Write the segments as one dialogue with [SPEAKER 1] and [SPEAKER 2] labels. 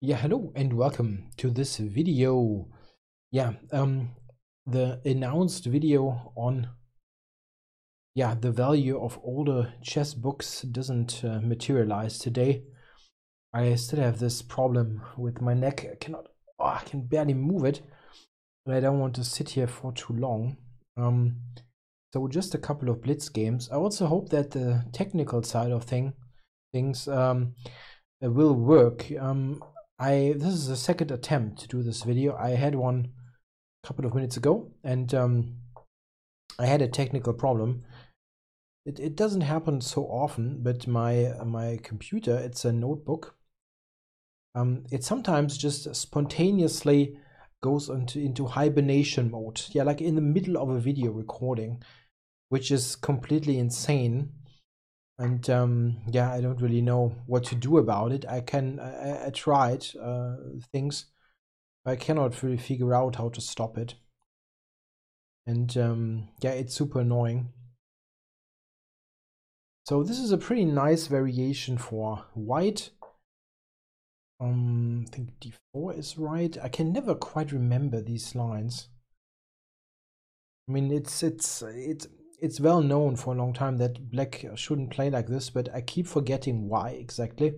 [SPEAKER 1] Yeah, hello and welcome to this video. Yeah, um, the announced video on yeah the value of older chess books doesn't uh, materialize today. I still have this problem with my neck. I cannot, oh, I can barely move it, and I don't want to sit here for too long. Um, so just a couple of blitz games. I also hope that the technical side of thing things um, will work. Um, I this is the second attempt to do this video. I had one a couple of minutes ago and um, I had a technical problem. It, it doesn't happen so often, but my my computer, it's a notebook. Um, it sometimes just spontaneously goes into into hibernation mode. Yeah, like in the middle of a video recording, which is completely insane and um, yeah, I don't really know what to do about it. I can I, I tried uh, things, I cannot really figure out how to stop it. And um, yeah, it's super annoying. So this is a pretty nice variation for white. Um, I think d4 is right. I can never quite remember these lines. I mean, it's it's it's it's well known for a long time that black shouldn't play like this, but I keep forgetting why exactly.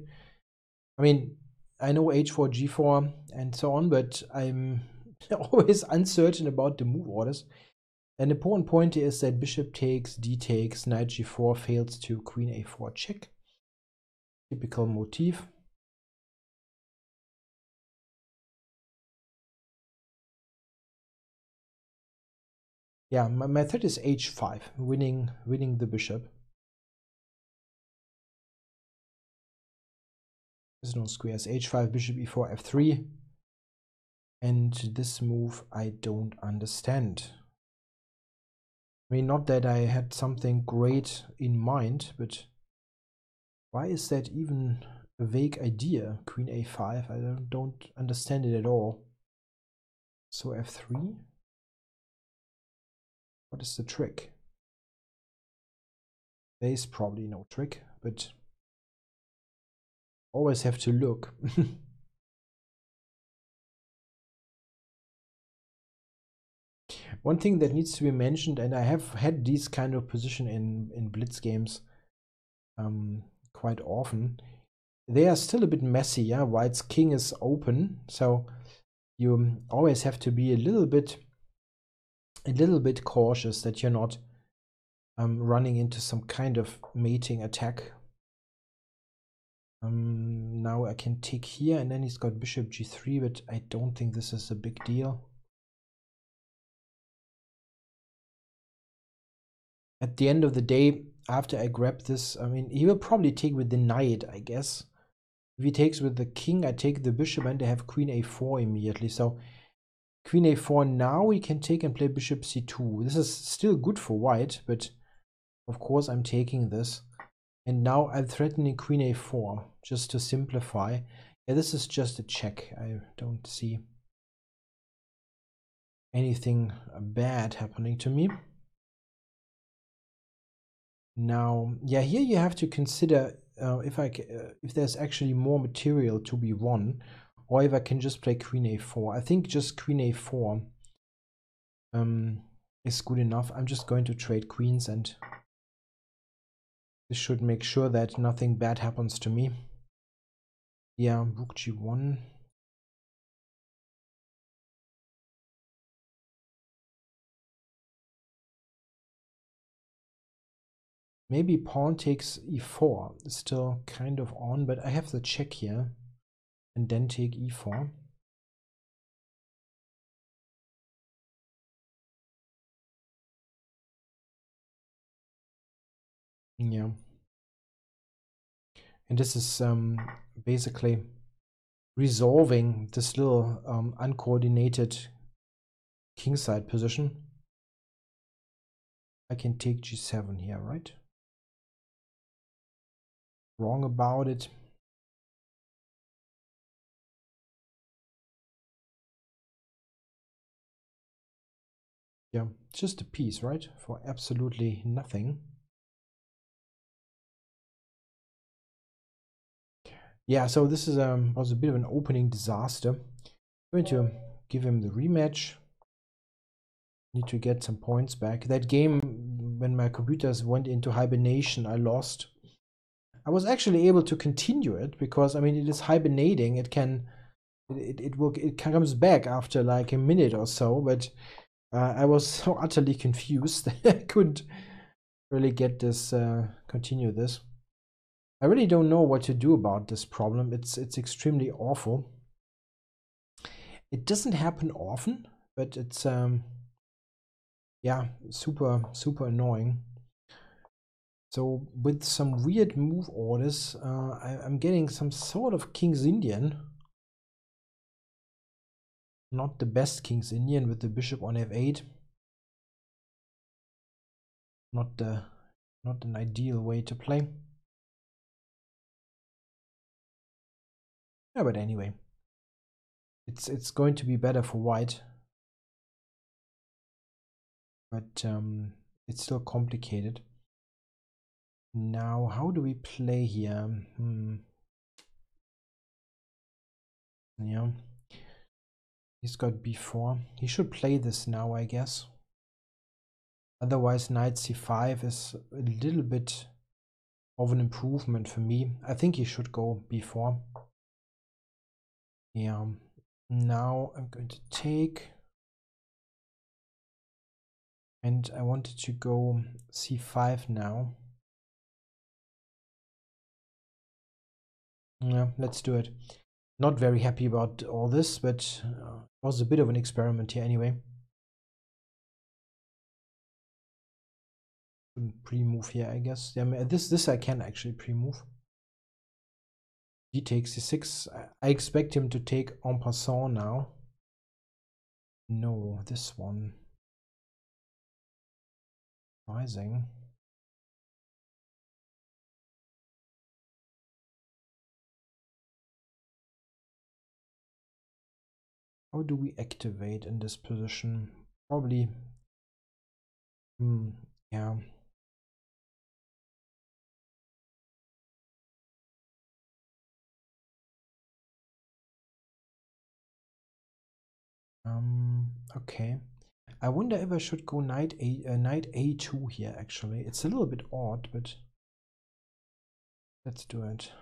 [SPEAKER 1] I mean, I know h4, g4, and so on, but I'm always uncertain about the move orders. An important point is that bishop takes, d takes, knight g4 fails to queen a4 check. Typical motif. Yeah, my method is h5, winning winning the bishop. There's no squares. h5, bishop e4, f3. And this move I don't understand. I mean, not that I had something great in mind, but why is that even a vague idea? Queen a5, I don't, don't understand it at all. So f3? What is the trick? There is probably no trick, but always have to look. One thing that needs to be mentioned, and I have had this kind of position in, in Blitz games um, quite often, they are still a bit messy. Yeah, White's king is open, so you always have to be a little bit a little bit cautious that you're not um, running into some kind of mating attack. Um, now I can take here and then he's got bishop g3, but I don't think this is a big deal. At the end of the day, after I grab this, I mean, he will probably take with the knight, I guess. If he takes with the king, I take the bishop and I have queen a4 immediately. So Queen a4 now we can take and play bishop c2. This is still good for white, but of course I'm taking this. And now I'm threatening queen a4, just to simplify. Yeah, this is just a check. I don't see anything bad happening to me. Now, yeah, here you have to consider uh, if I uh, if there's actually more material to be won or if I can just play queen a4. I think just queen a4 um, is good enough. I'm just going to trade queens and this should make sure that nothing bad happens to me. Yeah, rook g1. Maybe pawn takes e4. Still kind of on, but I have the check here and then take e4. Yeah. And this is um, basically resolving this little um, uncoordinated kingside position. I can take g7 here, right? Wrong about it. Yeah, just a piece, right? For absolutely nothing. yeah, so this is um was a bit of an opening disaster. I'm going to give him the rematch. Need to get some points back. That game when my computers went into hibernation, I lost. I was actually able to continue it because I mean it is hibernating. It can it it will it comes back after like a minute or so, but uh, I was so utterly confused I couldn't really get this uh, continue this. I really don't know what to do about this problem. It's it's extremely awful. It doesn't happen often, but it's um yeah, super super annoying. So with some weird move orders, uh, I, I'm getting some sort of King's Indian. Not the best King's Indian with the bishop on f8. Not the not an ideal way to play. Yeah, but anyway, it's it's going to be better for white, but um, it's still complicated. Now, how do we play here? Hmm. Yeah, he's got b4. He should play this now, I guess. Otherwise, knight c5 is a little bit of an improvement for me. I think he should go b4. Yeah, now I'm going to take and I wanted to go c5 now. Yeah, let's do it. Not very happy about all this, but uh, it was a bit of an experiment here anyway. Pre-move here, I guess. Yeah, this this I can actually pre-move. He takes c6. I expect him to take en passant now. No, this one. Rising. How do we activate in this position? Probably. Hmm, yeah. Um, okay. I wonder if I should go knight a uh, knight a2 here actually. It's a little bit odd, but let's do it.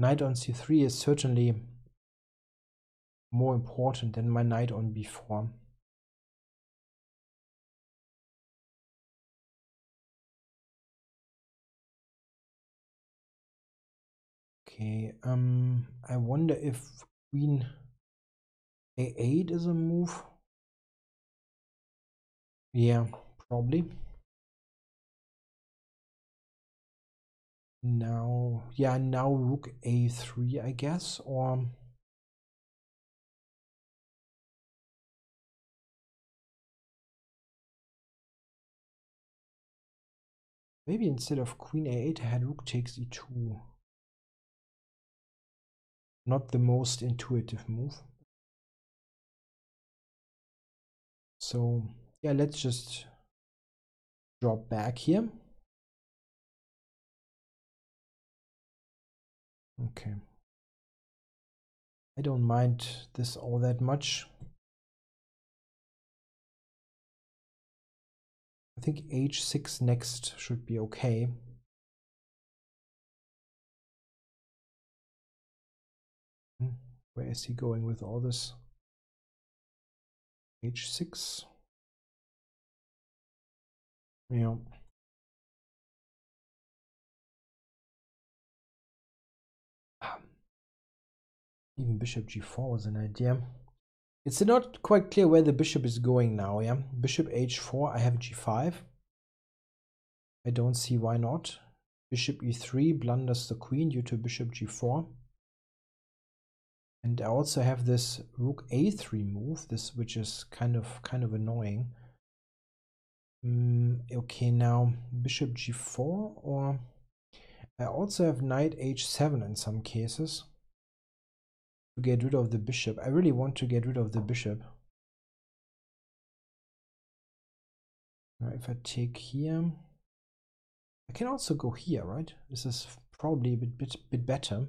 [SPEAKER 1] Knight on c3 is certainly more important than my knight on b4. Okay, um, I wonder if queen a8 is a move. Yeah, probably. Now, yeah, now rook a3, I guess, or maybe instead of queen a8, I had rook takes e2 not the most intuitive move. So yeah, let's just drop back here. Okay. I don't mind this all that much. I think h6 next should be okay. Hmm, where is he going with all this? H6. Yeah. Even bishop g4 was an idea. It's not quite clear where the bishop is going now, yeah? Bishop h4, I have g5. I don't see why not. Bishop e3 blunders the queen due to bishop g4. And I also have this rook a3 move, this which is kind of kind of annoying. Mm, okay, now bishop g4 or I also have knight h7 in some cases to get rid of the bishop. I really want to get rid of the bishop. Now if I take here, I can also go here, right? This is probably a bit, bit, bit better.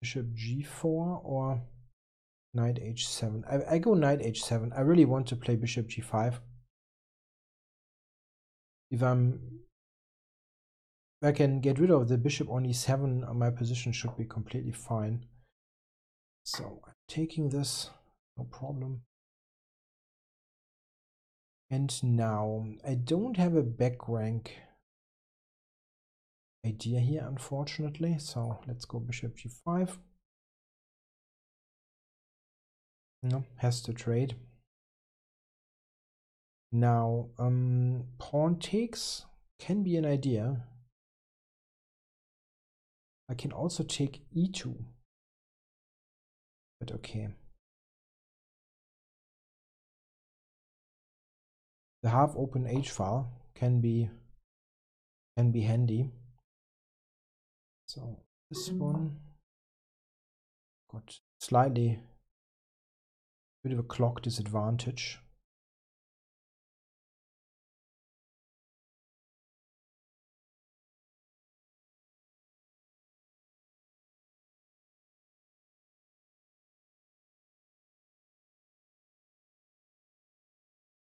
[SPEAKER 1] Bishop g4 or knight h7. I, I go knight h7. I really want to play bishop g5. If I'm I can get rid of the bishop on e7, my position should be completely fine. So I'm taking this, no problem. And now I don't have a back rank idea here, unfortunately. So let's go bishop g5. No, has to trade. Now, um, pawn takes can be an idea. I can also take e2. But okay. The half open h file can be can be handy. So this one got slightly bit of a clock disadvantage.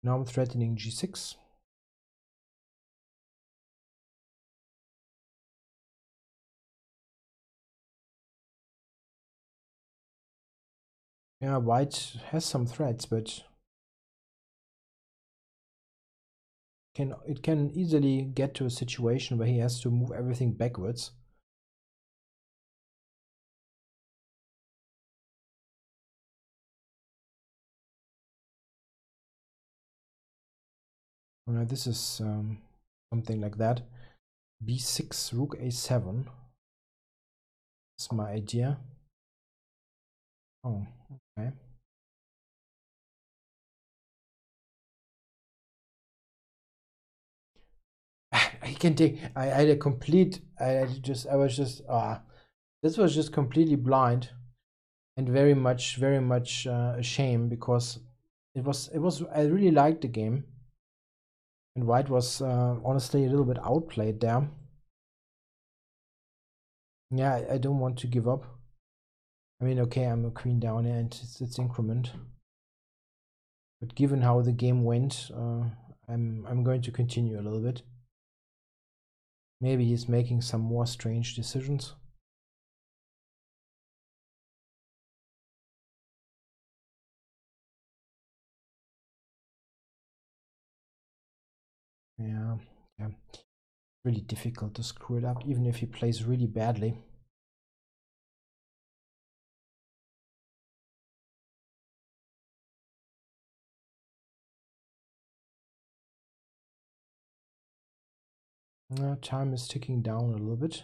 [SPEAKER 1] Now I'm threatening g6. Yeah, white has some threats, but can it can easily get to a situation where he has to move everything backwards. Uh, this is um, something like that. b6, rook a7 is my idea. Oh, okay. I can take. I, I had a complete. I just. I was just. Ah, this was just completely blind, and very much, very much uh, a shame because it was. It was. I really liked the game. And White was uh, honestly a little bit outplayed there. Yeah, I, I, don't want to give up. I mean, okay, I'm a queen down here and it's, it's increment. But given how the game went, uh, I'm I'm going to continue a little bit. Maybe he's making some more strange decisions. Yeah, yeah. Really difficult to screw it up, even if he plays really badly. Uh, time is ticking down a little bit.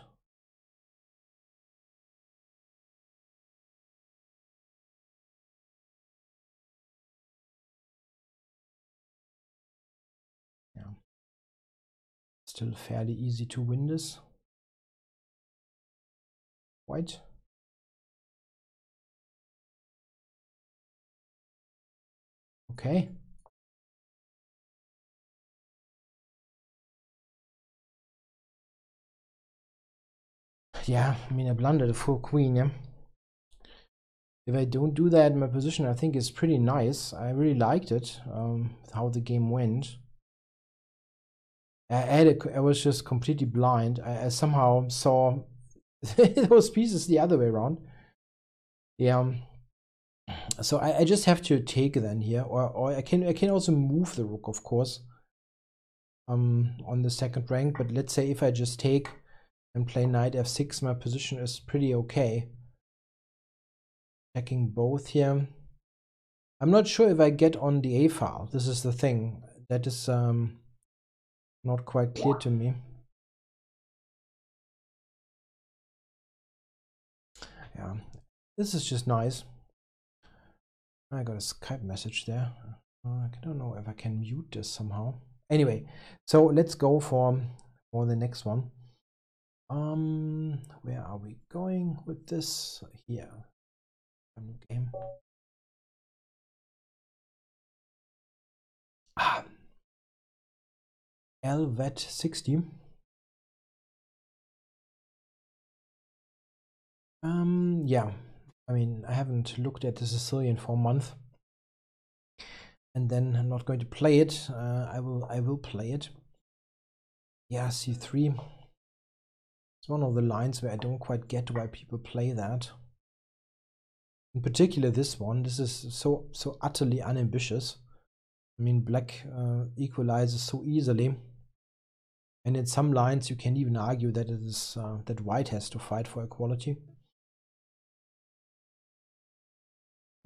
[SPEAKER 1] Still fairly easy to win this. White. Okay. Yeah, I mean, I blundered a full queen, yeah. If I don't do that, my position I think is pretty nice. I really liked it, um, how the game went. I had a, I was just completely blind. I, I somehow saw those pieces the other way around. Yeah. Um, so I, I just have to take then here, or or I can I can also move the rook, of course. Um, on the second rank, but let's say if I just take and play knight f6, my position is pretty okay. Checking both here. I'm not sure if I get on the a file. This is the thing. That is um not quite clear to me. Yeah, this is just nice. I got a Skype message there. Uh, I don't know if I can mute this somehow. Anyway, so let's go for for the next one. Um, where are we going with this? Here, game. Ah. LVET 60. Um, yeah, I mean, I haven't looked at the Sicilian for a month, and then I'm not going to play it. Uh, I will, I will play it. Yeah, C3. It's one of the lines where I don't quite get why people play that. In particular, this one. This is so so utterly unambitious. I mean, black uh, equalizes so easily. And in some lines, you can even argue that it is uh, that white has to fight for equality.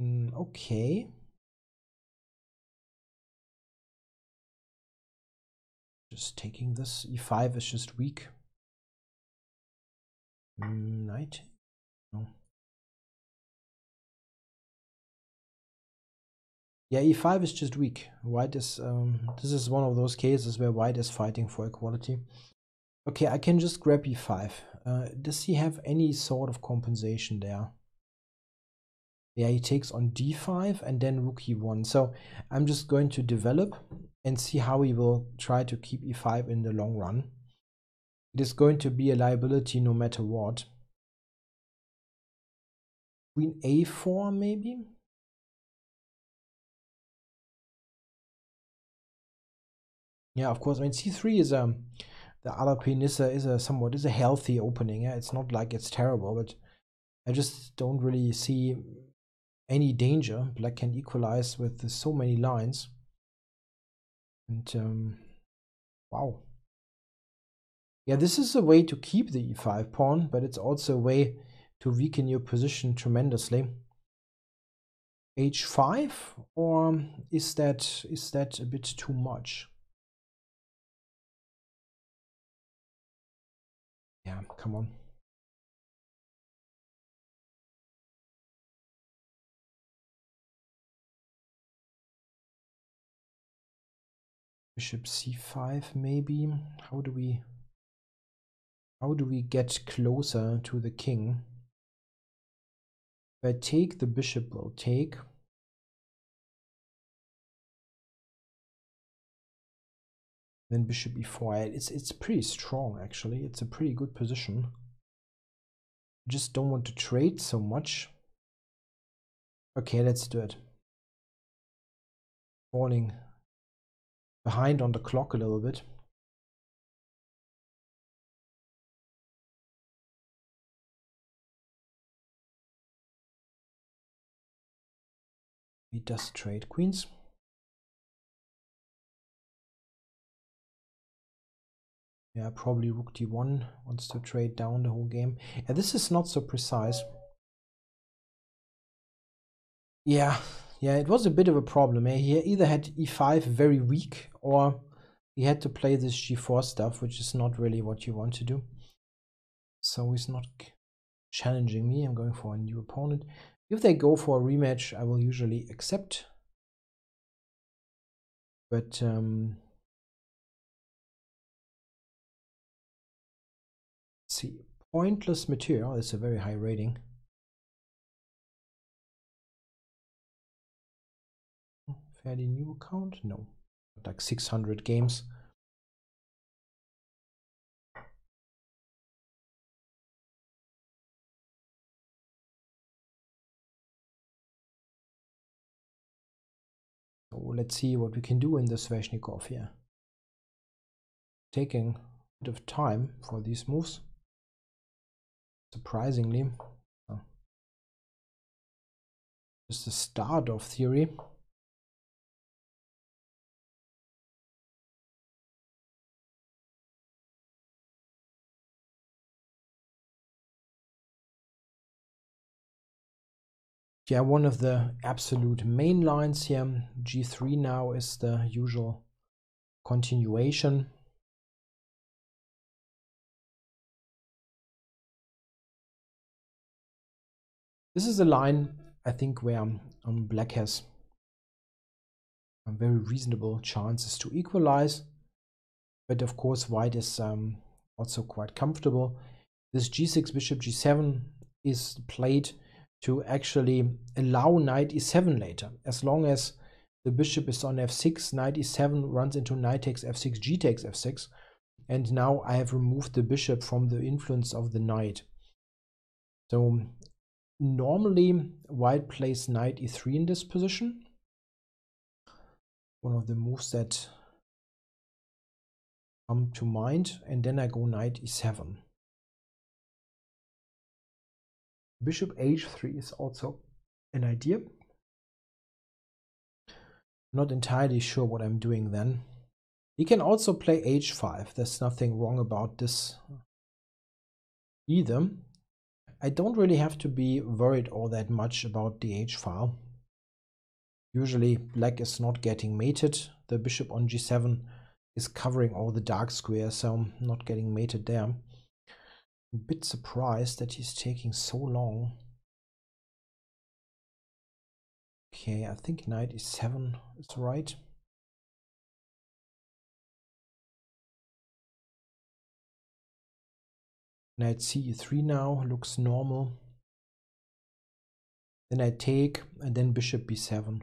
[SPEAKER 1] Mm, okay. Just taking this. e5 is just weak. Mm, knight. Yeah, e5 is just weak. White is, um, this is one of those cases where white is fighting for equality. Okay, I can just grab e5. Uh, does he have any sort of compensation there? Yeah, he takes on d5 and then rook e1. So I'm just going to develop and see how he will try to keep e5 in the long run. It is going to be a liability no matter what. Queen a4 maybe? Yeah, of course. I mean, c3 is um the other queen is a is a somewhat is a healthy opening. Yeah, it's not like it's terrible, but I just don't really see any danger. Black can equalize with so many lines. And um, wow. Yeah, this is a way to keep the e5 pawn, but it's also a way to weaken your position tremendously. h5 or is that is that a bit too much? Yeah, come on. Bishop c5 maybe. How do we how do we get closer to the king? If I take the bishop will take. Then bishop e4. It's it's pretty strong actually. It's a pretty good position. Just don't want to trade so much. Okay, let's do it. Falling behind on the clock a little bit. He does trade queens. Yeah, probably rook d1 wants to trade down the whole game. Yeah, this is not so precise. Yeah, yeah, it was a bit of a problem. Eh? He either had e5 very weak or he had to play this g4 stuff, which is not really what you want to do. So he's not challenging me. I'm going for a new opponent. If they go for a rematch, I will usually accept. But um, see, pointless material is a very high rating. Fairly new account? No, like 600 games. So let's see what we can do in the Sveshnikov here. Taking a bit of time for these moves. Surprisingly. Uh, just the start of theory. yeah, one of the absolute main lines here. G3 now is the usual continuation. This is a line, I think, where um, black has a very reasonable chances to equalize. But of course, white is um, also quite comfortable. This g6, bishop g7 is played to actually allow knight e7 later, as long as the the bishop is on f6, knight e7 runs into knight takes f6, g takes f6, and now I have removed the bishop from the influence of the knight. So normally white plays knight e3 in this position. One of the moves that come to mind, and then I go knight e7. Bishop h3 is also an idea. Not entirely sure what I'm doing then. He can also play h5. There's nothing wrong about this either. I don't really have to be worried all that much about the h-file. Usually black is not getting mated. The bishop on g7 is covering all the dark squares, so I'm not getting mated there. A bit surprised that he's taking so long. Okay, I think knight e7 is right. Knight c3 now looks normal. Then I take and then bishop b7.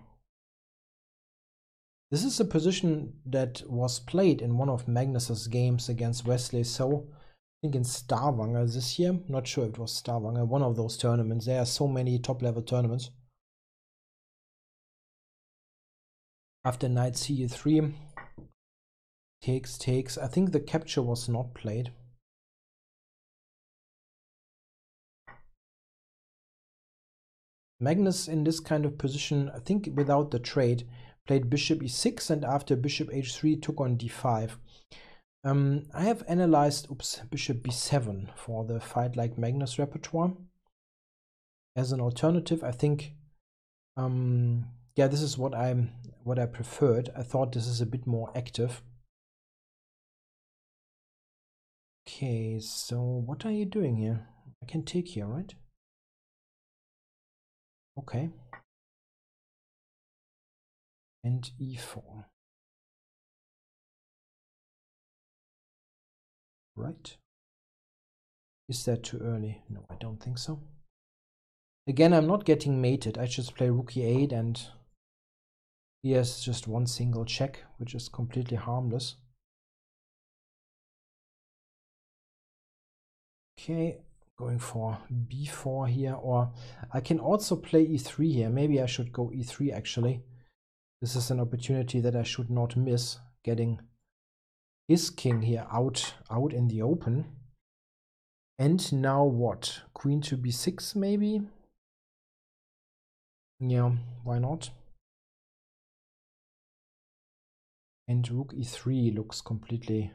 [SPEAKER 1] This is a position that was played in one of Magnus's games against Wesley So. I think in Stavanger this year. Not sure if it was Stavanger, one of those tournaments. There are so many top level tournaments. After knight c3, takes, takes. I think the capture was not played. Magnus in this kind of position, I think without the trade, played bishop e6 and after bishop h3 took on d5. Um, I have analyzed oops, bishop b7 for the fight like Magnus repertoire. As an alternative, I think, um, yeah, this is what I'm what I preferred. I thought this is a bit more active. Okay, so what are you doing here? I can take here, right? Okay. And e4. Right. Is that too early? No, I don't think so. Again, I'm not getting mated. I just play rook e8 and he has just one single check, which is completely harmless. Okay, going for b4 here or I can also play e3 here. Maybe I should go e3 actually. This is an opportunity that I should not miss getting his king here out out in the open. And now what? Queen to b6 maybe? Yeah why not? And rook e3 looks completely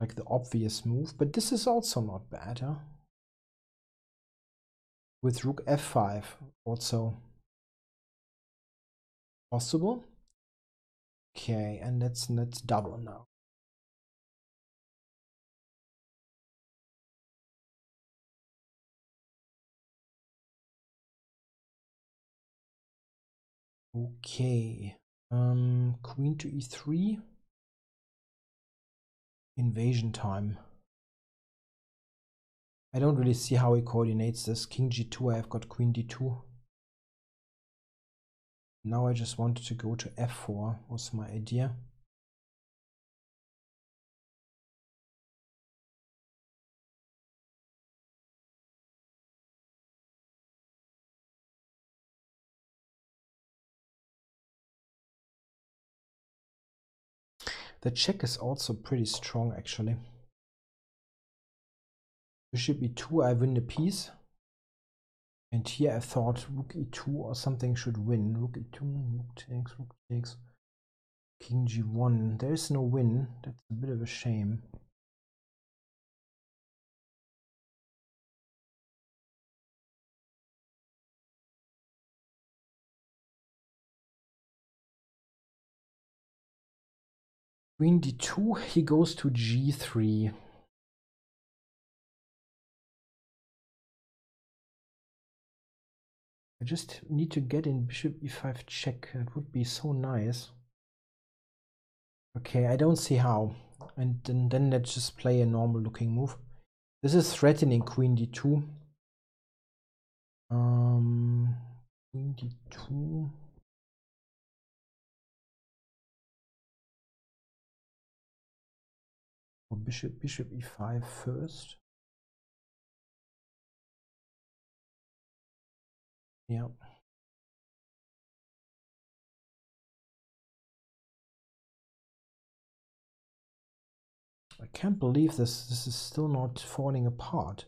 [SPEAKER 1] like the obvious move, but this is also not bad, huh? With rook f5 also possible. Okay, and let's let's double now. Okay, um, queen to e3 invasion time. I don't really see how he coordinates this. King g2, I've got queen d2. Now I just wanted to go to f4, was my idea. The check is also pretty strong actually. Bishop e2, I win the piece. And here I thought rook e2 or something should win. Rook e2, rook takes, rook takes. King g1. There is no win. That's a bit of a shame. Queen d2, he goes to g3. I just need to get in bishop e5 check. It would be so nice. Okay, I don't see how. And then, then let's just play a normal looking move. This is threatening queen d2. Um, queen d2. Or bishop, bishop e5 first. Yeah. I can't believe this this is still not falling apart.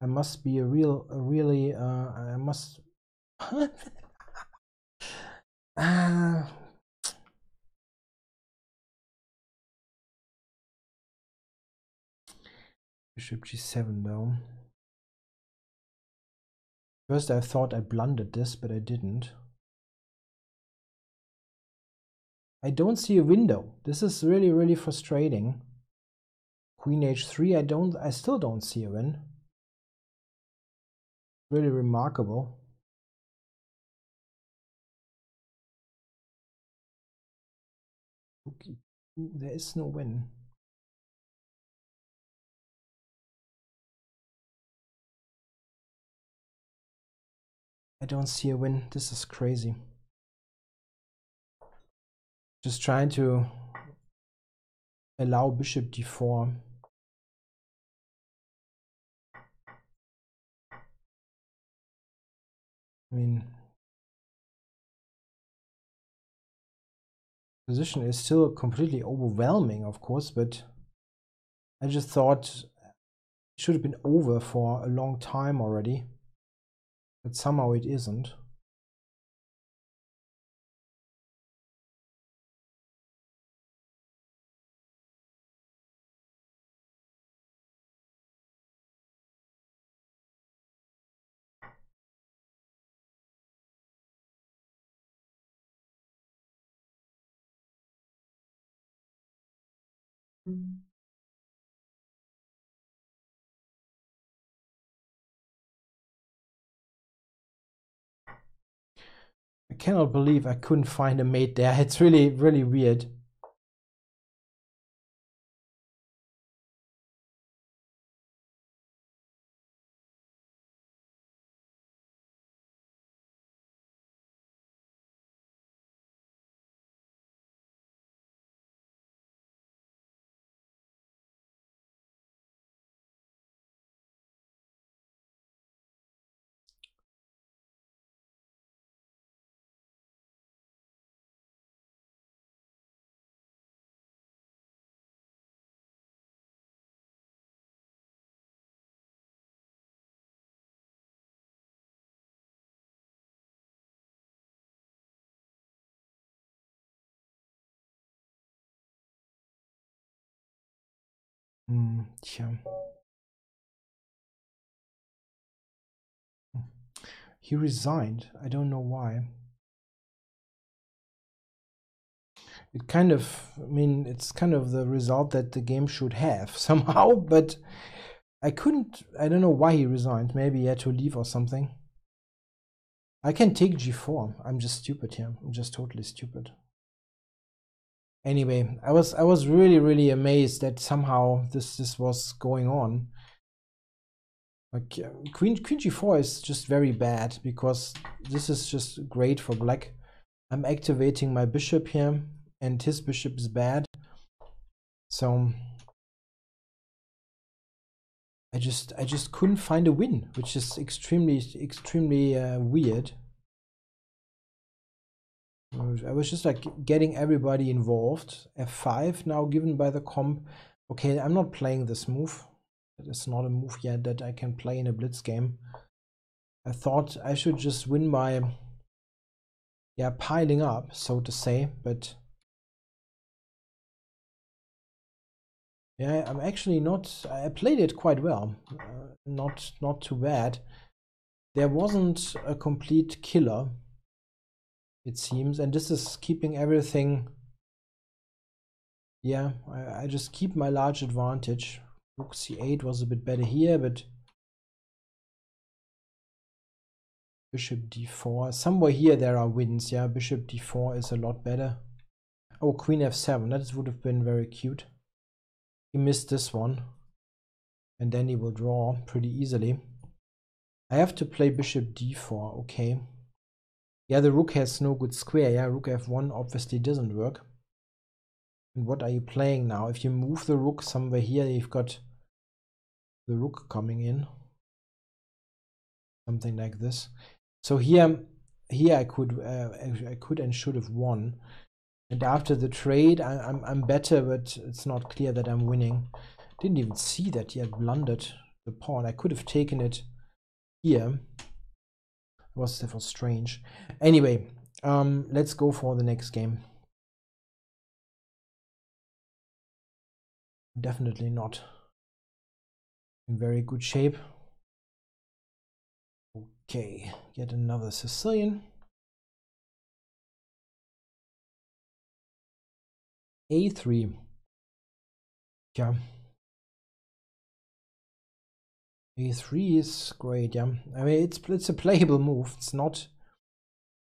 [SPEAKER 1] I must be a real a really uh I must uh, Bishop g7 though. First I thought I blundered this, but I didn't. I don't see a window. This is really, really frustrating. Queen h3, I don't, I still don't see a win. Really remarkable. Okay. There is no win. I don't see a win. This is crazy. Just trying to allow bishop d4. I mean, position is still completely overwhelming, of course, but I just thought it should have been over for a long time already but somehow it isn't. Cannot believe I couldn't find a mate there. It's really, really weird. Hm, tja. Hm. He resigned. I don't know why. It kind of, I mean, it's kind of the result that the game should have somehow, but I couldn't, I don't know why he resigned. Maybe he had to leave or something. I can take g4. I'm just stupid here. I'm just totally stupid anyway, I was I was really really amazed that somehow this this was going on. Like uh, queen queen g4 is just very bad because this is just great for black. I'm activating my bishop here, and his bishop is bad. So I just I just couldn't find a win, which is extremely extremely uh, weird. I was just like getting everybody involved. F5 now given by the comp. Okay, I'm not playing this move. It's not a move yet that I can play in a blitz game. I thought I should just win by yeah, piling up, so to say, but yeah, I'm actually not I played it quite well. Uh, not not too bad. There wasn't a complete killer it seems and this is keeping everything yeah I, I just keep my large advantage. Rook c8 was a bit better here but bishop d4 somewhere here there are wins yeah bishop d4 is a lot better. Oh queen f7 that would have been very cute. He missed this one and then he will draw pretty easily. I have to play bishop d4 okay yeah, the rook has no good square. Yeah, rook f1 obviously doesn't work. And what are you playing now? If you move the rook somewhere here, you've got the rook coming in. Something like this. So here, here I could, uh, I could and should have won. And after the trade, I, I'm I'm better, but it's not clear that I'm winning. Didn't even see that he had blundered the pawn. I could have taken it here. Was that strange. Anyway, um, let's go for the next game. Definitely not in very good shape. Okay, get another Sicilian. A3. Yeah. A3 is great, yeah. I mean, it's, it's a playable move. It's not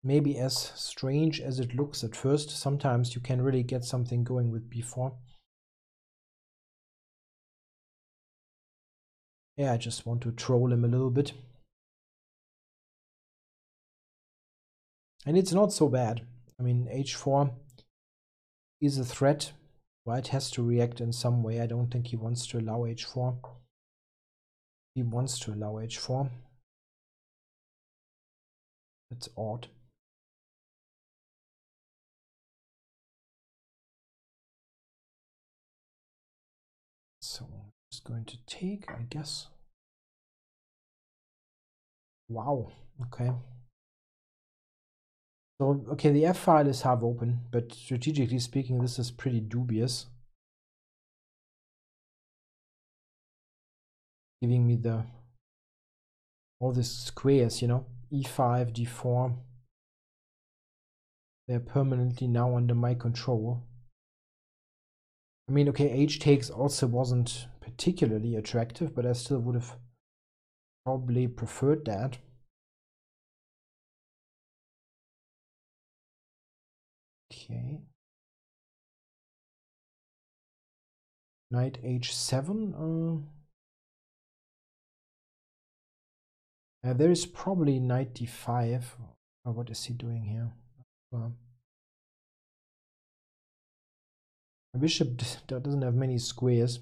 [SPEAKER 1] maybe as strange as it looks at first. Sometimes you can really get something going with B4. Yeah, I just want to troll him a little bit. And it's not so bad. I mean, H4 is a threat. White has to react in some way. I don't think he wants to allow H4. He wants to allow H4. That's odd. So I'm just going to take, I guess. Wow, okay. So, okay, the F file is half open, but strategically speaking, this is pretty dubious. Giving me the all these squares, you know, E5, D4. They're permanently now under my control. I mean, okay, H takes also wasn't particularly attractive, but I still would have probably preferred that. Okay. Knight h7. Uh, uh, there is probably knight d5. Uh, what is he doing here? Uh, bishop doesn't have many squares.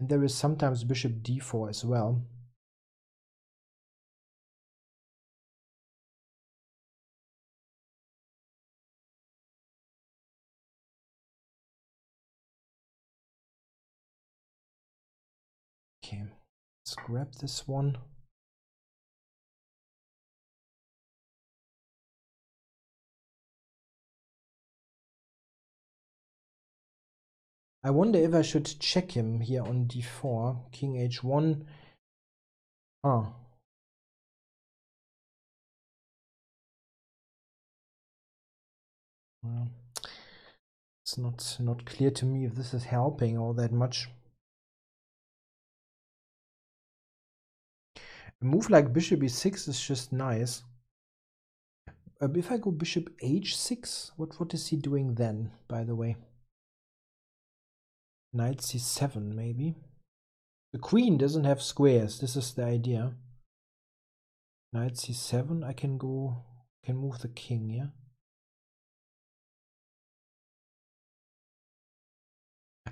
[SPEAKER 1] And there is sometimes bishop d4 as well. Okay, let's grab this one. I wonder if I should check him here on d4, king h1. Ah. Well, it's not not clear to me if this is helping all that much. A move like bishop e6 is just nice. Uh, if I go bishop h6, what, what is he doing then, by the way? Knight c7, maybe? The queen doesn't have squares, this is the idea. Knight c7, I can go, can move the king, yeah?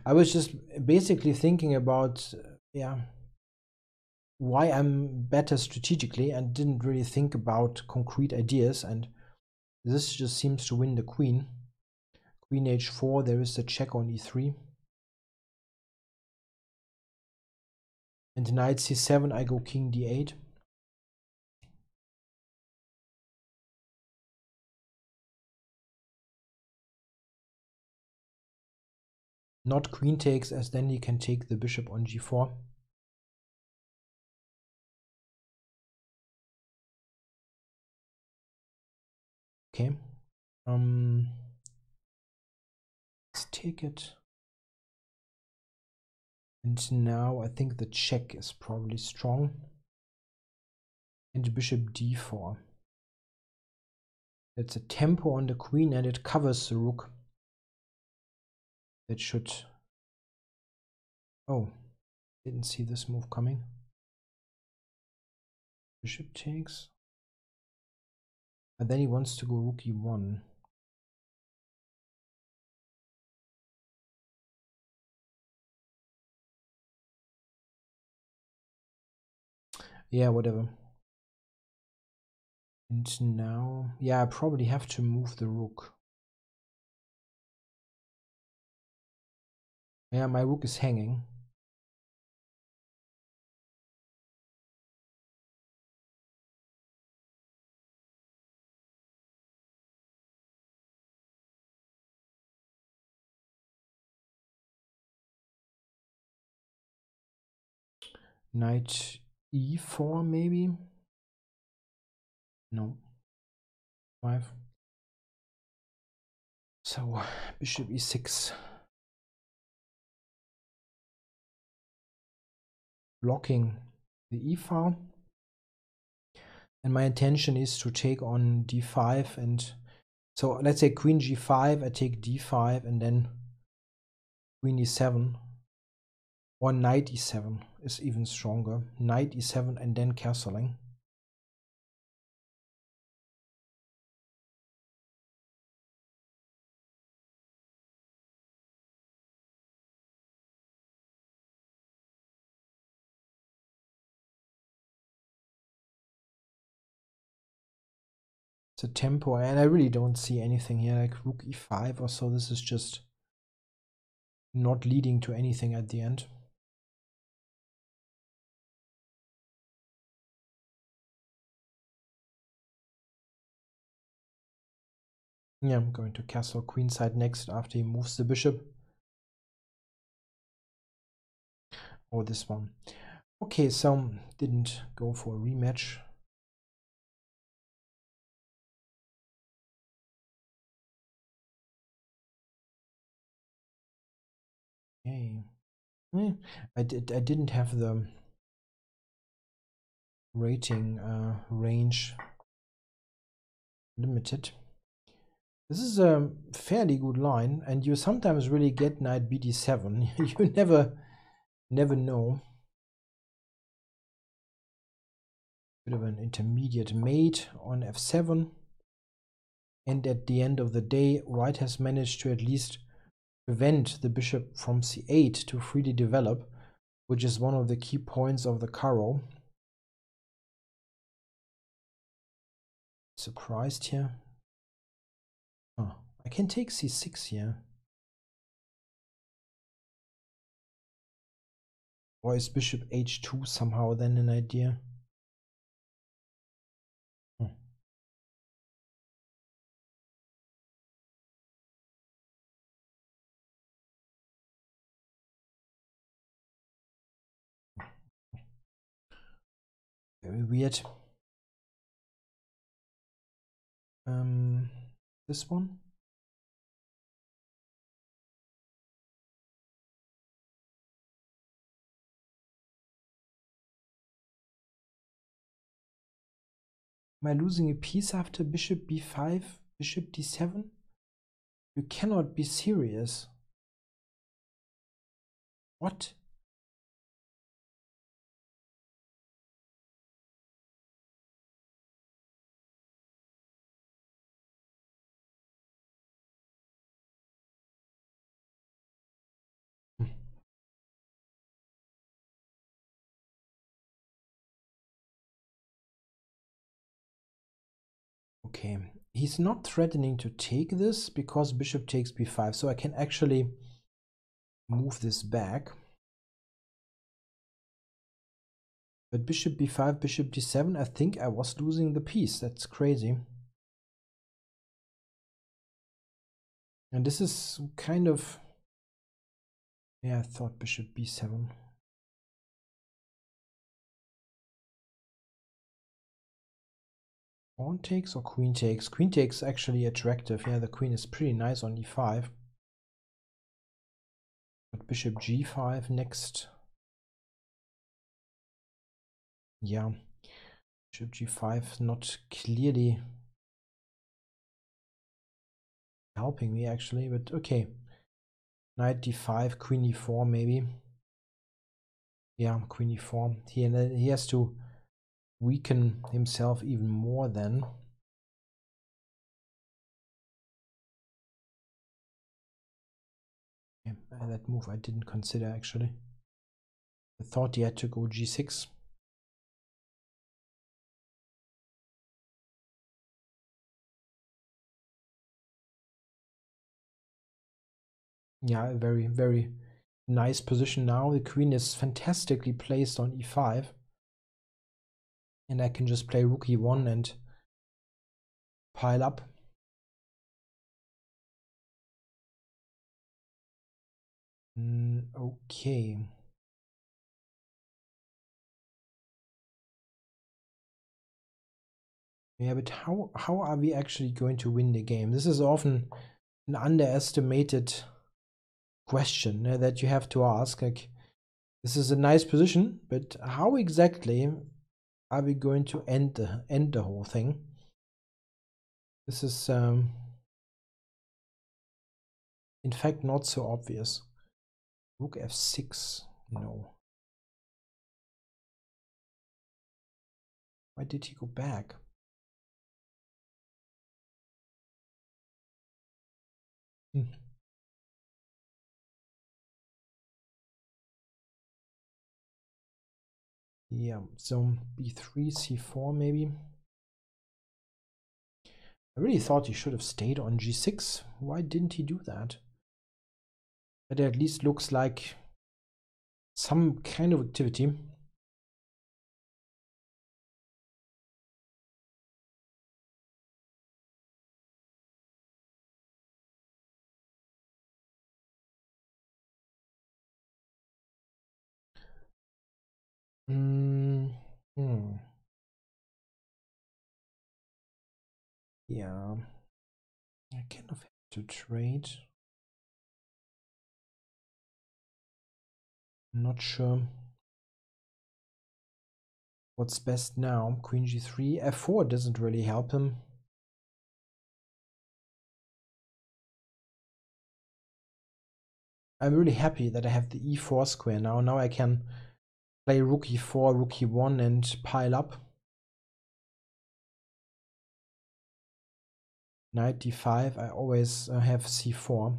[SPEAKER 1] I was just basically thinking about, yeah, why I'm better strategically and didn't really think about concrete ideas and this just seems to win the queen. Queen h4, there is a check on e3. And knight c7, I go king d8. Not queen takes as then he can take the bishop on g4. Okay. Um, let's take it. And now I think the check is probably strong. And bishop d4. That's a tempo on the queen and it covers the rook. That should... Oh, didn't see this move coming. Bishop takes. And then he wants to go rook e1. Yeah whatever. And now yeah I probably have to move the rook. Yeah my rook is hanging. Knight e4 maybe? No. Five. So bishop e6 blocking the e file and my intention is to take on d5 and so let's say queen g5 I take d5 and then queen e7 or knight e7 is even stronger. Knight e7 and then castling. It's a tempo and I really don't see anything here like rook e5 or so. This is just not leading to anything at the end. Yeah, I'm going to castle queenside next after he moves the bishop. Or oh, this one. Okay, so didn't go for a rematch. Okay. Hmm, I did I didn't have the rating uh, range limited. This is a fairly good line, and you sometimes really get knight bd7. you never, never know. Bit of an intermediate mate on f7. And at the end of the day, white has managed to at least prevent the bishop from c8 to freely develop, which is one of the key points of the Caro. Surprised here. I can take c6 here. Or is bishop h2 somehow then an idea? Hmm. Very weird. Um, this one Am I losing a piece after bishop b5, bishop d7? You cannot be serious. What? Okay, he's not threatening to take this because bishop takes b5, so I can actually move this back. But bishop b5, bishop d7, I think I was losing the piece. That's crazy. And this is kind of... Yeah, I thought bishop b7. Pawn takes or queen takes? Queen takes actually attractive. Yeah, the queen is pretty nice on e5. But bishop g5 next. Yeah, bishop g5 not clearly helping me actually, but okay. Knight d5, queen e4 maybe. Yeah, queen e4. He, he has to weaken himself even more then. Yeah, uh, that move I didn't consider actually. I thought he had to go g6. Yeah, very, very nice position now. The queen is fantastically placed on e5. And I can just play rook e1 and pile up. Mm, okay. Yeah, but how how are we actually going to win the game? This is often an underestimated question uh, that you have to ask. Like, this is a nice position, but how exactly are we going to end the end the whole thing? This is, um, in fact, not so obvious. Rook f6, no. Why did he go back? Yeah, so b3, c4 maybe. I really thought he should have stayed on g6. Why didn't he do that? That at least looks like some kind of activity. Mm hmm. Yeah. I kind of have to trade. Not sure what's best now. Queen g3. f4 doesn't really help him. I'm really happy that I have the e4 square now. Now I can play rook e4, rook e1 and pile up. Knight d5, I always uh, have c4.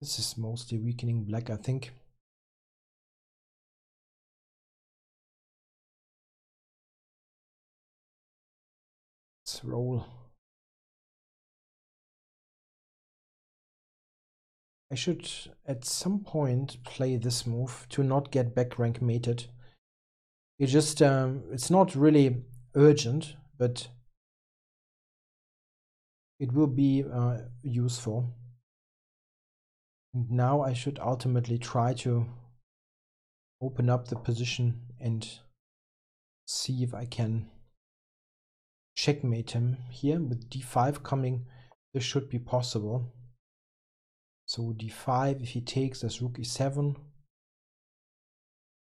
[SPEAKER 1] This is mostly weakening black, I think. Let's roll. I should at some point play this move to not get back rank mated. It just um, it's not really urgent, but it will be uh, useful. And now I should ultimately try to open up the position and see if I can checkmate him here with d5 coming. This should be possible. So d5, if he takes, as rook e7.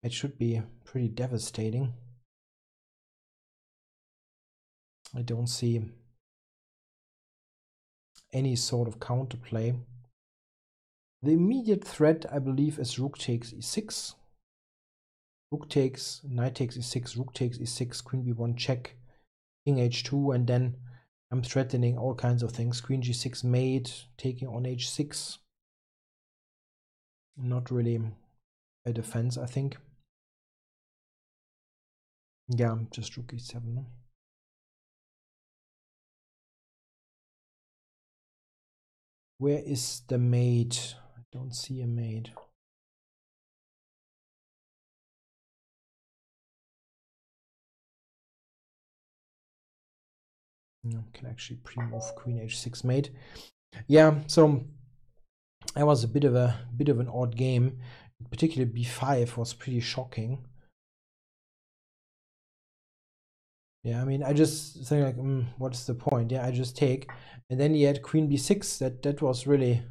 [SPEAKER 1] It should be pretty devastating. I don't see any sort of counterplay. The immediate threat, I believe, is rook takes e6. Rook takes, knight takes e6, rook takes e6, queen b1 check, king h2, and then I'm threatening all kinds of things. Queen g6 mate, taking on h6. Not really a defense, I think. Yeah, I'm just rook e7. Where is the mate? I don't see a mate. Can actually pre-move queen h6 mate. Yeah, so that was a bit of a bit of an odd game. Particularly b5 was pretty shocking. Yeah, I mean, I just think like, mm, what's the point? Yeah, I just take, and then he had queen b6. That that was really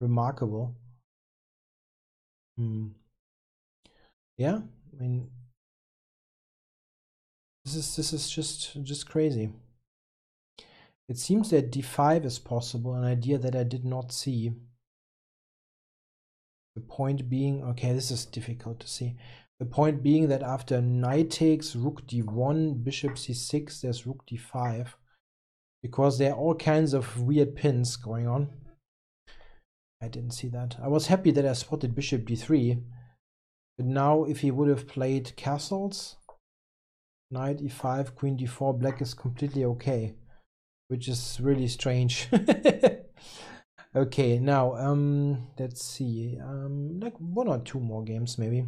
[SPEAKER 1] remarkable. Hmm. Yeah, I mean, this is this is just just crazy. It seems that d5 is possible, an idea that I did not see. The point being, okay, this is difficult to see. The point being that after knight takes, rook d1, bishop c6, there's rook d5. Because there are all kinds of weird pins going on. I didn't see that. I was happy that I spotted bishop d3. But now if he would have played castles, knight e5, queen d4, black is completely okay. which is really strange. okay, now um, let's see, um, like one or two more games maybe.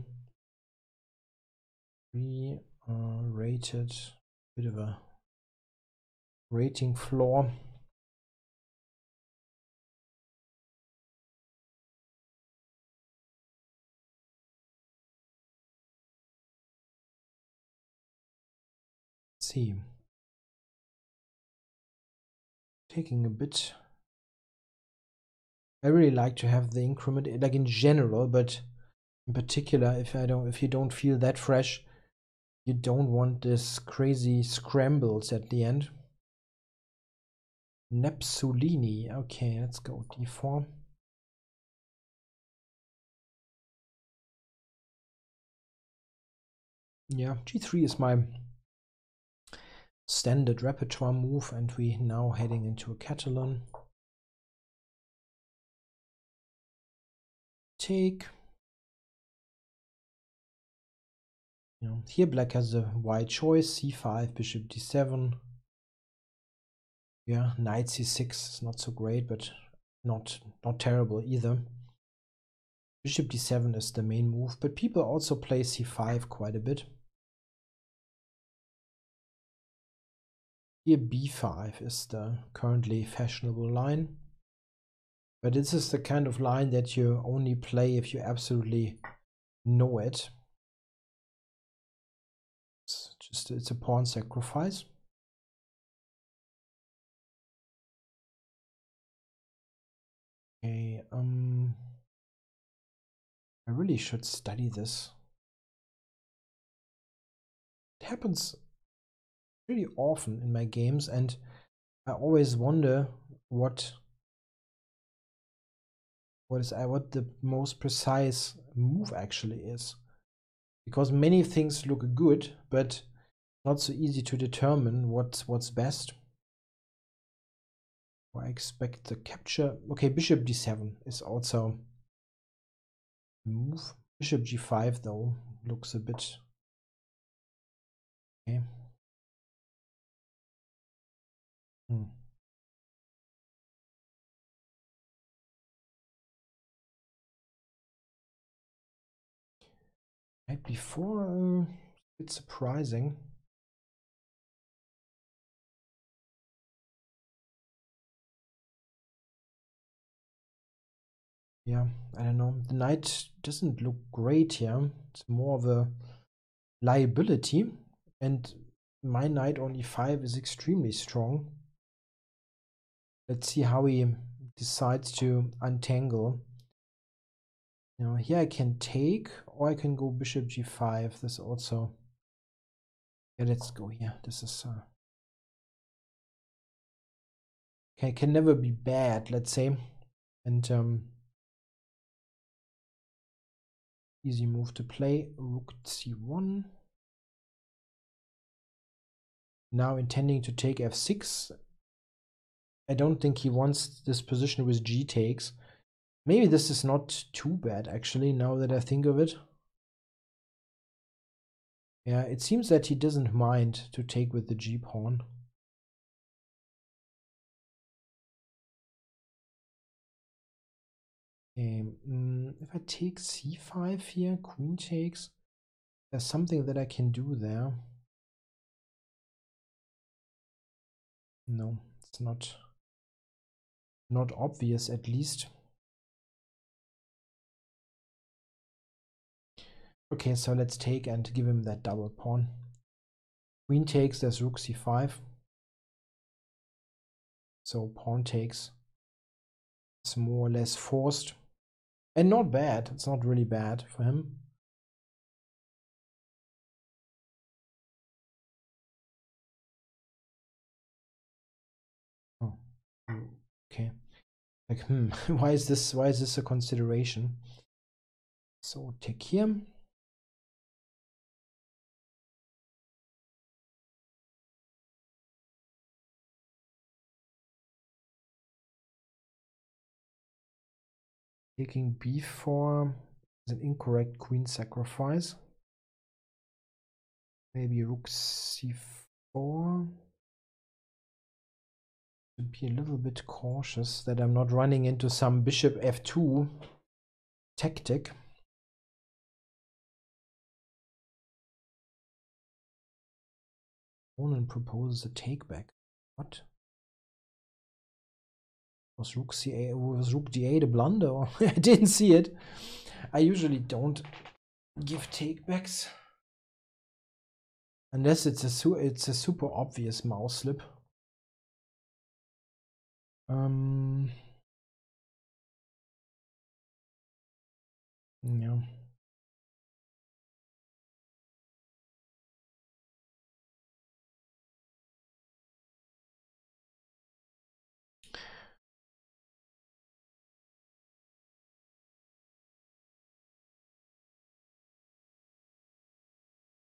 [SPEAKER 1] We uh, rated bit of a rating floor. See. Taking a bit. I really like to have the increment, like in general, but in particular, if I don't, if you don't feel that fresh, you don't want this crazy scrambles at the end. Nepsulini. Okay, let's go d4. Yeah, g3 is my standard repertoire move and we now heading into a Catalan. Take. You know, here black has a wide choice, c5, bishop d7. Yeah, knight c6 is not so great, but not not terrible either. Bishop d7 is the main move, but people also play c5 quite a bit. Here b5 is the currently fashionable line. But this is the kind of line that you only play if you absolutely know it. It's just it's a pawn sacrifice. Okay, um I really should study this. It happens pretty often in my games and I always wonder what what is uh, what the most precise move actually is. Because many things look good but not so easy to determine what's what's best. I expect the capture okay bishop d7 is also move. Bishop g5 though looks a bit okay Hmm. Right before, uh, it's surprising. Yeah, I don't know. The knight doesn't look great here. It's more of a liability. And my knight on e5 is extremely strong. Let's see how he decides to untangle. Now here I can take or I can go bishop g5. This also. Yeah, let's go here. This is uh, okay. Can never be bad. Let's say, and um, easy move to play. Rook c1. Now intending to take f6 I don't think he wants this position with g takes. Maybe this is not too bad, actually, now that I think of it. Yeah, it seems that he doesn't mind to take with the g pawn. Okay, mm, if I take c5 here, queen takes, there's something that I can do there. No, it's not not obvious at least. Okay, so let's take and give him that double pawn. Queen takes, there's rook c5. So pawn takes. It's more or less forced. And not bad. It's not really bad for him. Okay. Like hmm why is this why is this a consideration? So take here. Taking b4 is an incorrect queen sacrifice. Maybe rook c4 to be a little bit cautious that I'm not running into some bishop f2 tactic. Opponent proposes a take back. What? Was rook c8 was rook d8 a blunder? I didn't see it. I usually don't give takebacks unless it's a it's a super obvious mouse slip. Um. Yeah.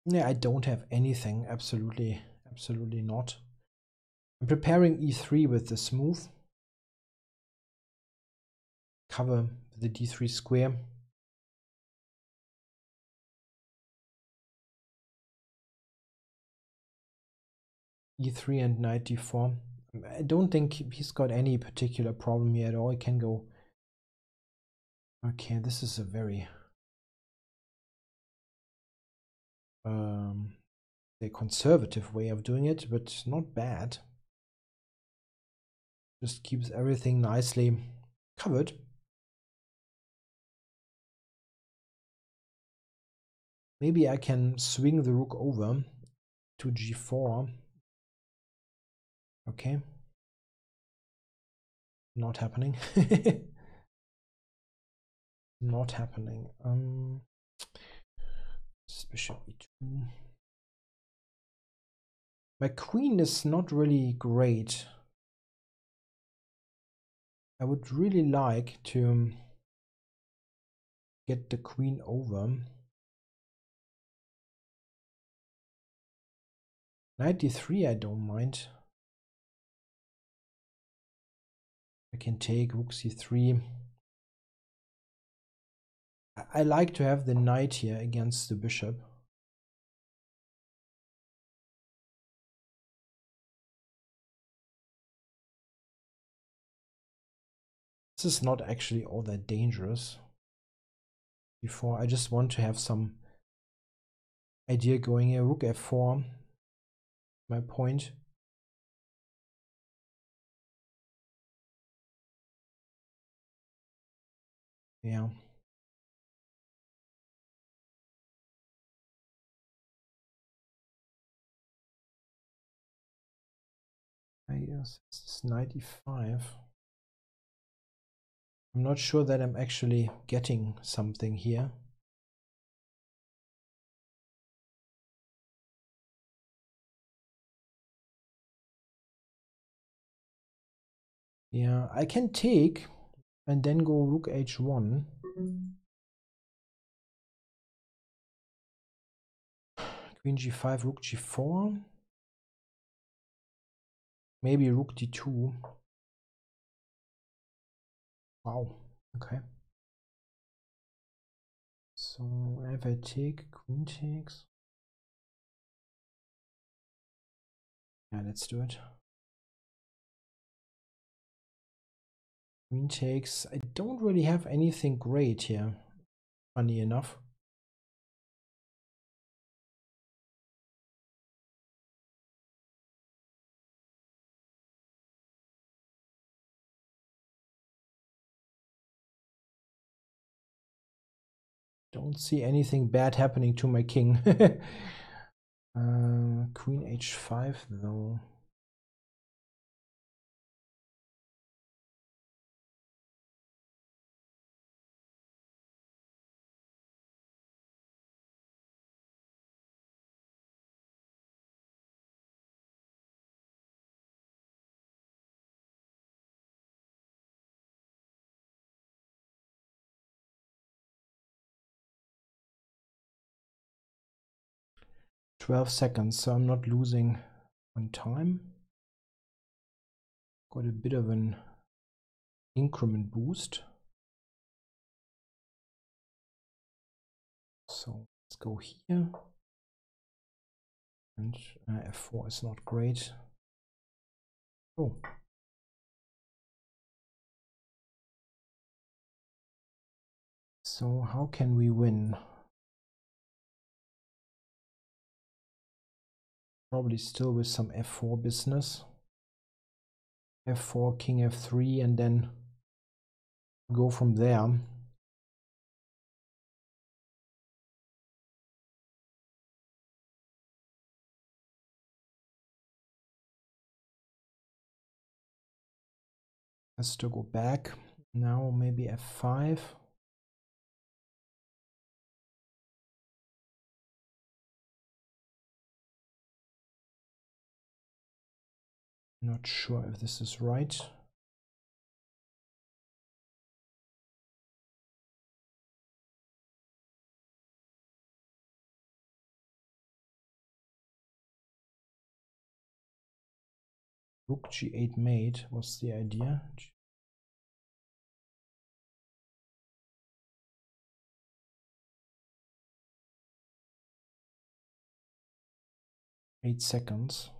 [SPEAKER 1] Yeah, I don't have anything. Absolutely, absolutely not. I'm preparing e3 with this move. Cover the d3 square. e3 and knight d4. I don't think he's got any particular problem here at all. He can go. Okay, this is a very um, a conservative way of doing it, but not bad. Just keeps everything nicely covered. Maybe I can swing the rook over to g4. Okay. Not happening. Not happening. Um, bishop e2. My queen is not really great. I would really like to get the queen over. D3 I don't mind. I can take rook c3. I like to have the knight here against the bishop. This is not actually all that dangerous. Before I just want to have some idea going here. Rook f4. My point. Yeah. Yes, it's 95. I'm not sure that I'm actually getting something here. Yeah, I can take and then go rook h1. Queen g5, rook g4. Maybe rook d2. Wow, okay. So if I take, queen takes. Yeah, let's do it. Queen takes. I don't really have anything great here, funny enough. Don't see anything bad happening to my king. uh, queen h5 though. 12 seconds, so I'm not losing on time. Got a bit of an increment boost. So let's go here. And uh, F4 is not great. Oh. So how can we win? Probably still with some f4 business. f4, king f3, and then go from there. Has to go back. Now maybe f5. Not sure if this is right. Rook g8 mate was the idea. Eight seconds.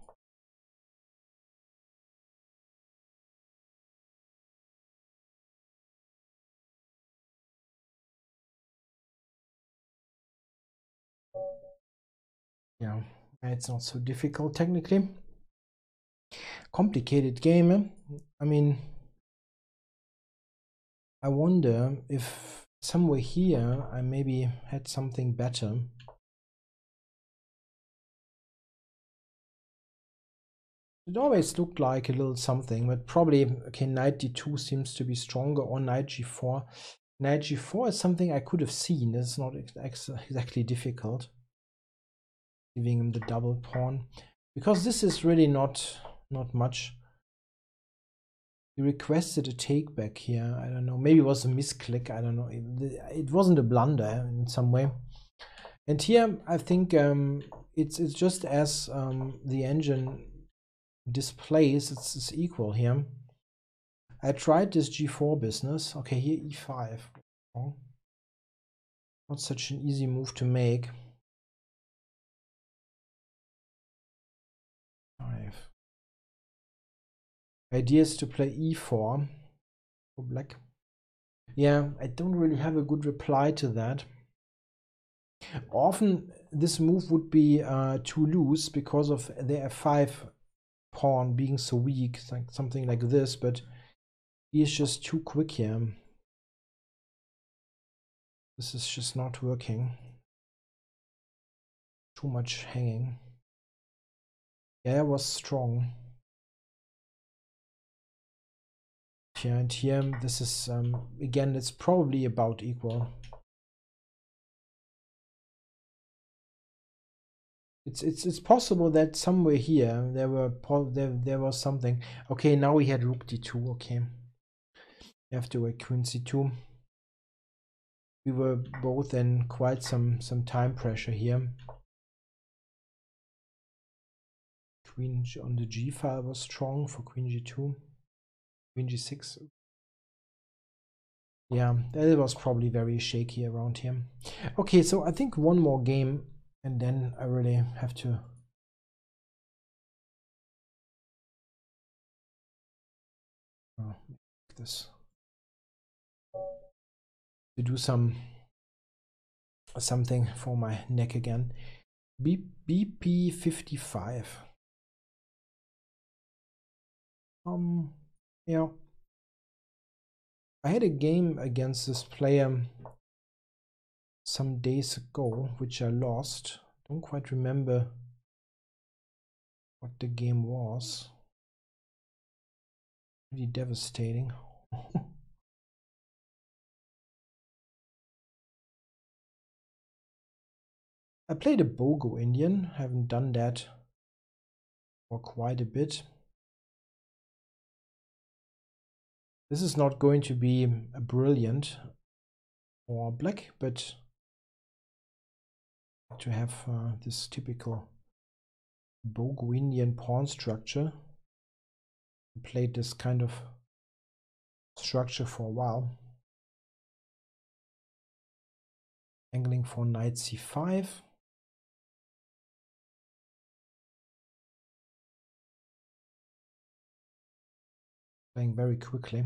[SPEAKER 1] Yeah, it's not so difficult technically. Complicated game. Eh? I mean, I wonder if somewhere here I maybe had something better. It always looked like a little something, but probably, okay, knight d2 seems to be stronger, or knight g4. Knight g4 is something I could have seen. It's not ex exactly difficult. Giving him the double pawn. Because this is really not not much. He requested a take back here. I don't know. Maybe it was a misclick. I don't know. It, it wasn't a blunder in some way. And here, I think um, it's it's just as um, the engine displays, it's, it's equal here. I tried this g4 business. Okay, here e5. Not such an easy move to make. Five. Idea is to play e4 for black. Yeah, I don't really have a good reply to that. Often this move would be uh, too loose because of the f5 pawn being so weak, like something like this, but he is just too quick here. This is just not working. Too much hanging. Yeah, it was strong. Yeah, and here this is um, again it's probably about equal. It's it's it's possible that somewhere here there were there there was something. Okay, now we had rook d2. Okay, after to queen c2. We were both in quite some some time pressure here. Queen on the g file was strong for queen g2. Queen g6. Yeah, that was probably very shaky around here. Okay, so I think one more game and then I really have to oh, this to do some something for my neck again. B BP 55. Um yeah. I had a game against this player some days ago, which I lost. Don't quite remember what the game was. Pretty devastating. I played a Bogo Indian, haven't done that for quite a bit. This is not going to be a brilliant or black, but to have uh, this typical Bogo Indian pawn structure. I played this kind of structure for a while. Angling for knight c5. Playing very quickly.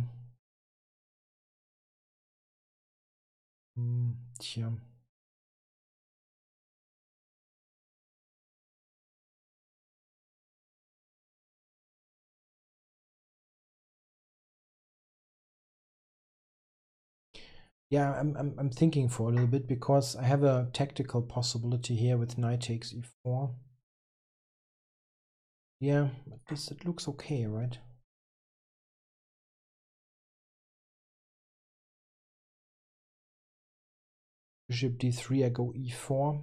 [SPEAKER 1] Mm, tja. Yeah, I'm, I'm, I'm thinking for a little bit because I have a tactical possibility here with knight takes e4. Yeah, this it looks okay, right? Bishop d3, I go e4.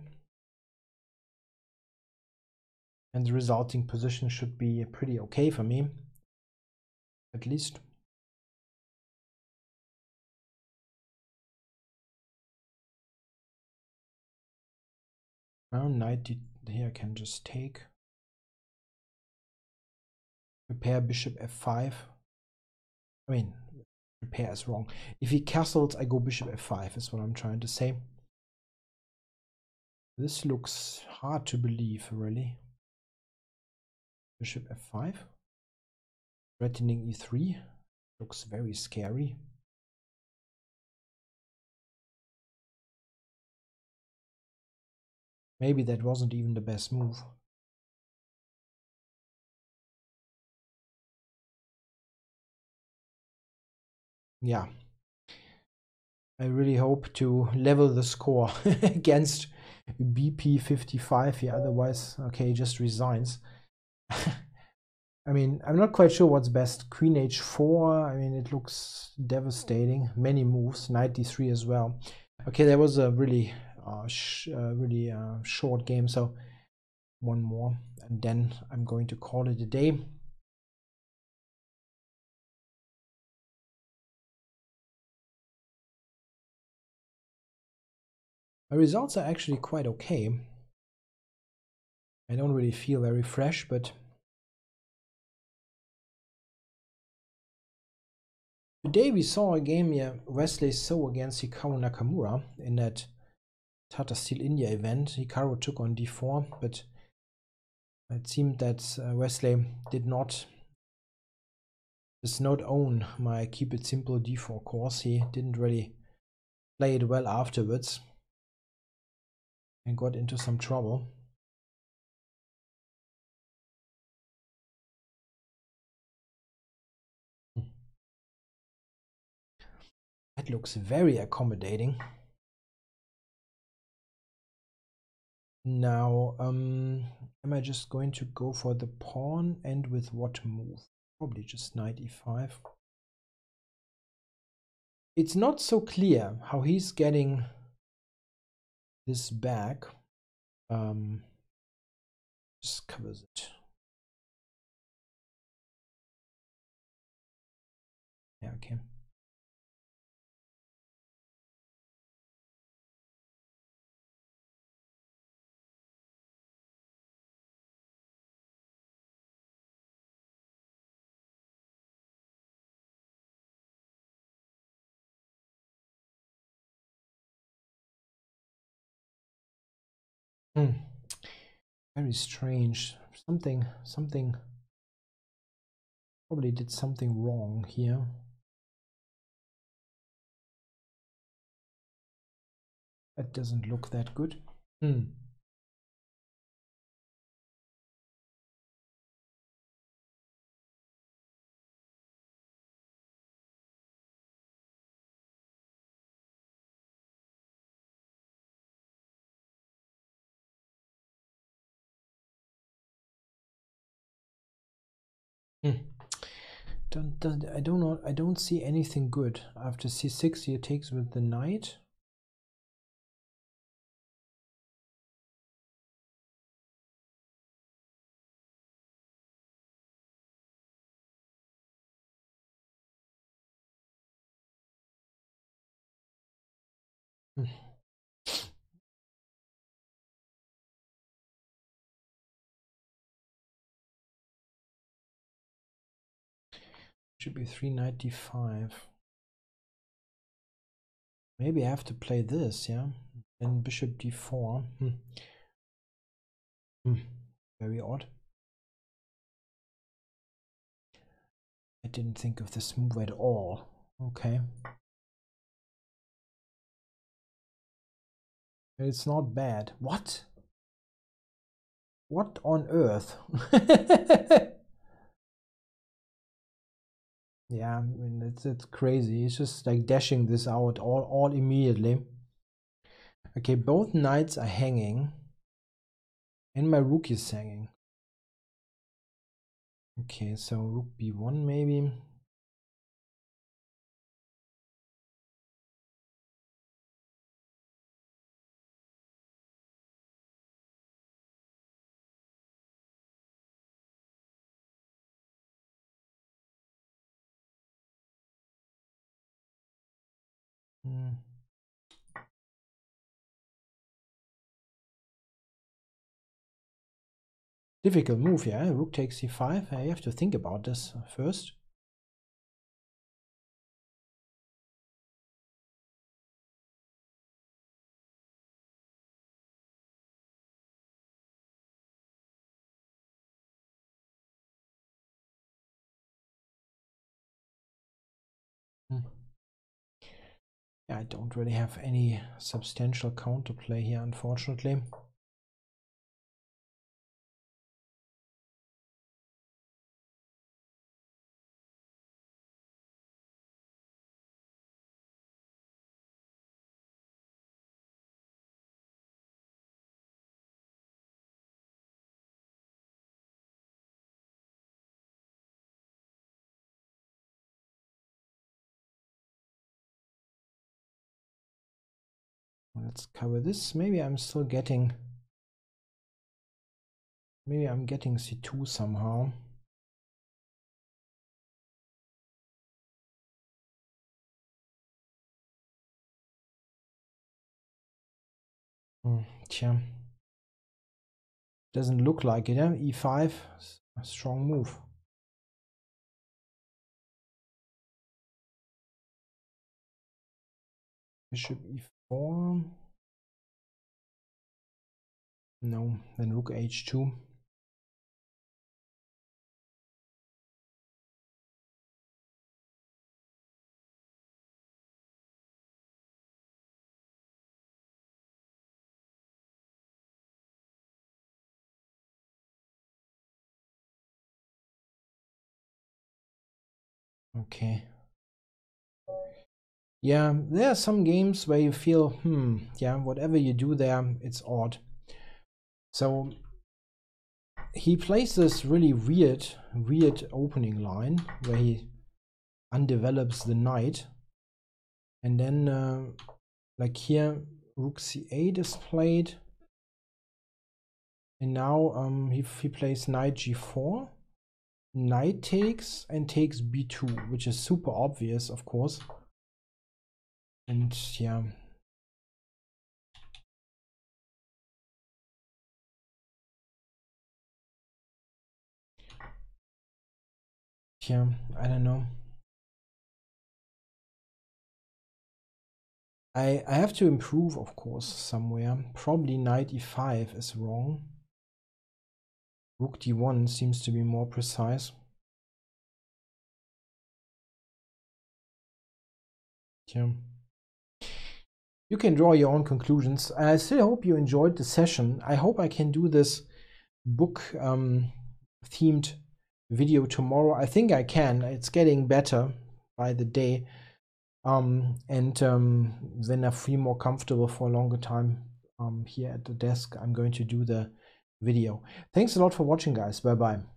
[SPEAKER 1] And the resulting position should be pretty okay for me, at least. Now knight here I can just take. Prepare bishop f5. I mean, prepare is wrong. If he castles, I go bishop f5 is what I'm trying to say. This looks hard to believe, really. Bishop f5. Threatening e3. Looks very scary. Maybe that wasn't even the best move. Yeah. I really hope to level the score against BP55 here. Otherwise, okay, just resigns. I mean, I'm not quite sure what's best. Queen h4, I mean, it looks devastating. Many moves, knight d3 as well. Okay, that was a really uh, uh, really uh, short game. So one more, and then I'm going to call it a day. My results are actually quite okay. I don't really feel very fresh, but today we saw a game here, Wesley So against Hikaru Nakamura in that Tata Steel India event. Hikaru took on d4, but it seemed that uh, Wesley did not does not own my keep it simple d4 course. He didn't really play it well afterwards and got into some trouble. Hmm. That looks very accommodating. Now, um, am I just going to go for the pawn and with what move? Probably just knight e5. It's not so clear how he's getting this back. Um, just covers it. Yeah, okay. Very strange. Something, something, probably did something wrong here. That doesn't look that good. Hmm. Don't, don't, I don't know. I don't see anything good after c6. He takes with the knight. Hmm. Should be 395. Maybe I have to play this, yeah? And bishop d4. Hmm. Hmm. Very odd. I didn't think of this move at all. Okay. It's not bad. What? What on earth? yeah, I mean it's it's crazy. It's just like dashing this out all all immediately. Okay, both knights are hanging. And my rook is hanging. Okay, so rook b1 maybe. Hmm. Difficult move, yeah. Rook takes c5. I have to think about this first. I don't really have any substantial counterplay here, unfortunately. Let's cover this. Maybe i'm still getting maybe i'm getting c2 somehow. Hmm, tja. Doesn't look like it eh? e5 a strong move. Bishop e4 no, then rook h2. Okay. Yeah, there are some games where you feel, hmm, yeah, whatever you do there, it's odd. So he plays this really weird, weird opening line where he undevelops the knight. And then, uh, like here, rook c8 is played. And now um, he, he plays knight g4. Knight takes and takes b2, which is super obvious, of course. And yeah, Yeah, I don't know. I, I have to improve, of course, somewhere. Probably knight e5 is wrong. Rook d1 seems to be more precise. Yeah. You can draw your own conclusions. I still hope you enjoyed the session. I hope I can do this book um, themed video tomorrow. I think I can. It's getting better by the day. Um, and um, when I feel more comfortable for a longer time um, here at the desk, I'm going to do the video. Thanks a lot for watching, guys. Bye bye.